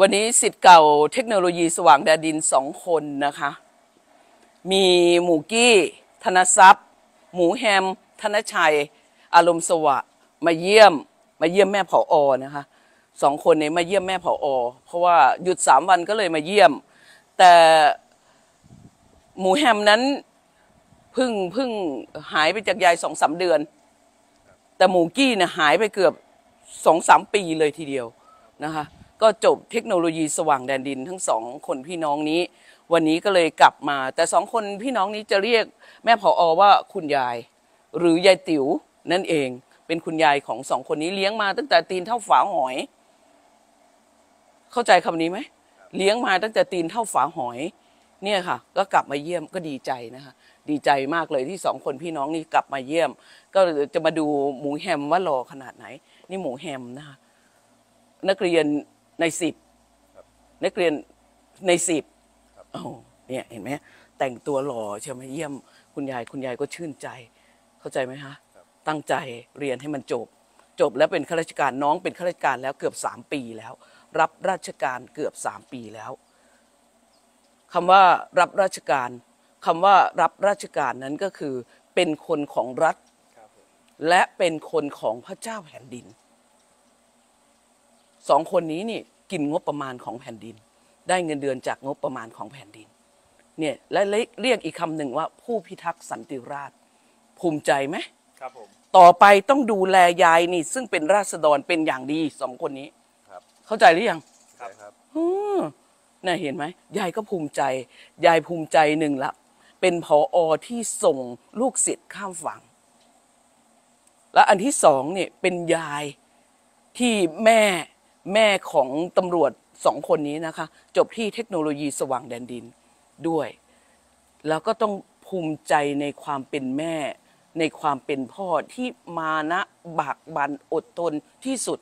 วันนี้สิทธิ์เก่าเทคโนโลยีสว่างแดดินสองคนนะคะ มีหมูกี้ ธนทรัพย์ หมูแฮม ธนชัย อารมณ์สวะมาเยี่ยมมาเยี่ยมแม่ผออนะคะสองคนนี้มาเยี่ยมแม่ผออเพราะว่าหยุดสามวันก็เลยมาเยี่ยม แต่หมูแฮมนั้นพึ่งพึ่งหายไปจากยายสองสามเดือน แต่หมูกี้เนี่ยหายไปเกือบสองสามปีเลยทีเดียวนะคะ ก็จบเทคโนโลยีสว่างแดนดินทั้งสองคนพี่น้องนี้ วันนี้ก็เลยกลับมา แต่สองคนพี่น้องนี้จะเรียกแม่ผออว่าคุณยาย หรือยายติ๋วนั่นเอง เป็นคุณยายของสองคนนี้เลี้ยงมาตั้งแต่ตีนเท่าฝาหอย เข้าใจคำนี้ไหมเลี้ยงมาตั้งแต่ตีนเท่าฝาหอย เนี่ยค่ะ ก็กลับมาเยี่ยมก็ดีใจนะคะ ดีใจมากเลยที่สองคนพี่น้องนี่กลับมาเยี่ยม ก็จะมาดูหมูแฮมว่ารอขนาดไหน นี่หมูแฮมนะคะนักเรียน ในสิบนักเรียนในสิบโอ้เนี่ยเห็นไหมแต่งตัวหล่อใช่ไหมเยี่ยมคุณยายคุณยายก็ชื่นใจ เข้าใจไหมคะตั้งใจเรียนให้มันจบ จบแล้วเป็นข้าราชการน้องเป็นข้าราชการแล้วเกือบสามปีแล้ว รับราชการเกือบสามปีแล้วคำว่ารับราชการคำว่ารับราชการนั้นก็คือเป็นคนของรัฐ และเป็นคนของพระเจ้าแผ่นดิน สองคนนี้นี่กินงบประมาณของแผ่นดิน ได้เงินเดือนจากงบประมาณของแผ่นดินเนี่ยและเรียกอีกคำหนึ่งว่าผู้พิทักษ์สันติราษฎร์ภูมิใจไหมครับผมต่อไปต้องดูแลยายนี่ ซึ่งเป็นราษฎรเป็นอย่างดีสองคนนี้ครับ เข้าใจหรือยังใช่ครับอืมน่าเห็นไหมยายก็ภูมิใจ ยายภูมิใจหนึ่งละเป็นพออที่ส่งลูกศิษย์ข้ามฝั่ง และอันที่สองเนี่ยเป็นยายที่แม่ แม่ของตำรวจสองคนนี้นะคะ จบที่เทคโนโลยีสว่างแดนดินด้วย แล้วก็ต้องภูมิใจในความเป็นแม่ ในความเป็นพ่อที่มานะบากบันอดทนที่สุด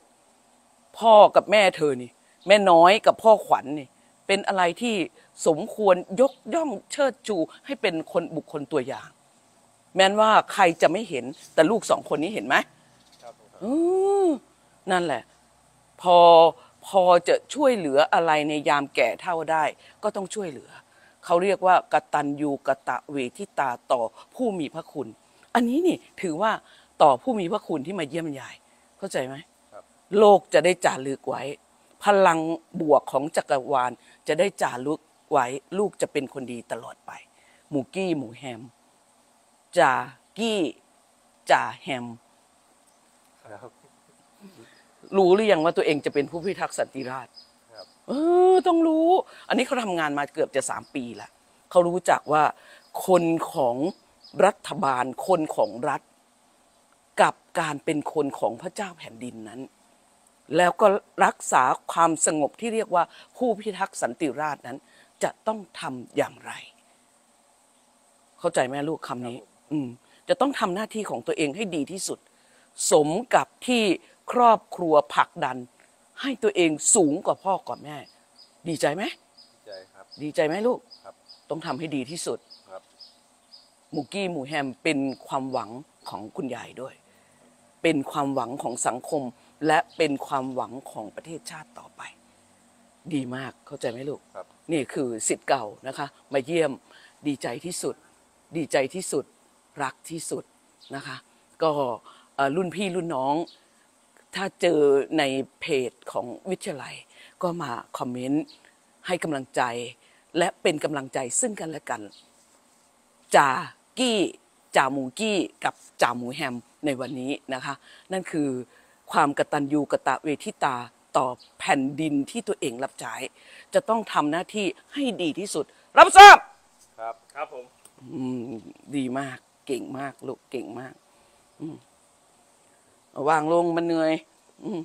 พ่อกับแม่เธอนี่ แม่น้อยกับพ่อขวัญนี่ เป็นอะไรที่สมควรยกย่องเชิดชูให้เป็นคนบุคคลตัวอย่าง แม้นว่าใครจะไม่เห็นแต่ลูกสองคนนี้เห็นไหมครับผมอืมนั่นแหละ พอพอจะช่วยเหลืออะไรในยามแก่เท่าได้ ก็ต้องช่วยเหลือ เขาเรียกว่ากตัญญูกะตะเวทิตาต่อผู้มีพระคุณ อันนี้นี่ถือว่าต่อผู้มีพระคุณที่มาเยี่ยมยาย เข้าใจไหมครับโลกจะได้จารึกไว้ พลังบวกของจักรวาลจะได้จารึกไว้ ลูกจะเป็นคนดีตลอดไป หมูกี้หมูแฮมจ่ากี้จ่าแฮมครับ รู้หรือยังว่าตัวเองจะเป็นผู้พิทักษ์สันติราษฎร์ครับเออต้องรู้ อันนี้เขาทำงานมาเกือบจะสามปีแล้วเขารู้จักว่าคนของรัฐบาลคนของรัฐ กับการเป็นคนของพระเจ้าแผ่นดินนั้น แล้วก็รักษาความสงบที่เรียกว่าผู้พิทักษ์สันติราษฎร์นั้น จะต้องทำอย่างไร เข้าใจไหมลูกคำนี้ อืมจะต้องทำหน้าที่ของตัวเองให้ดีที่สุด สมกับที่ ครอบครัวผลักดัน ให้ตัวเองสูงกว่าพ่อกว่าแม่ ดีใจไหมใจครับ ดีใจไหมลูกครับ ต้องทำให้ดีที่สุดครับ หมูกี้หมูแฮมเป็นความหวังของคุณยายด้วย เป็นความหวังของสังคม และเป็นความหวังของประเทศชาติต่อไป ดีมากเข้าใจไหมลูกครับ นี่คือสิทธิ์เก่านะคะ มาเยี่ยมดีใจที่สุด ดีใจที่สุด รักที่สุดนะคะ ก็เอ่อรุ่นพี่รุ่นน้อง ถ้าเจอในเพจของวิทยาลัย ก็มาคอมเมนต์ให้กำลังใจ และเป็นกำลังใจซึ่งกันและกันจ่ากี้จ่าหมูกี้กับจ่าหมูแฮมในวันนี้นะคะ นั่นคือความกตัญญูกะตะเวทิตาต่อแผ่นดินที่ตัวเองรับใช้จะต้องทำหน้าที่ให้ดีที่สุด รับทราบครับ ครับผม อืม ดีมาก เก่งมาก ลูก เก่งมาก อืมเอา วางลงมันเหนื่อย อืม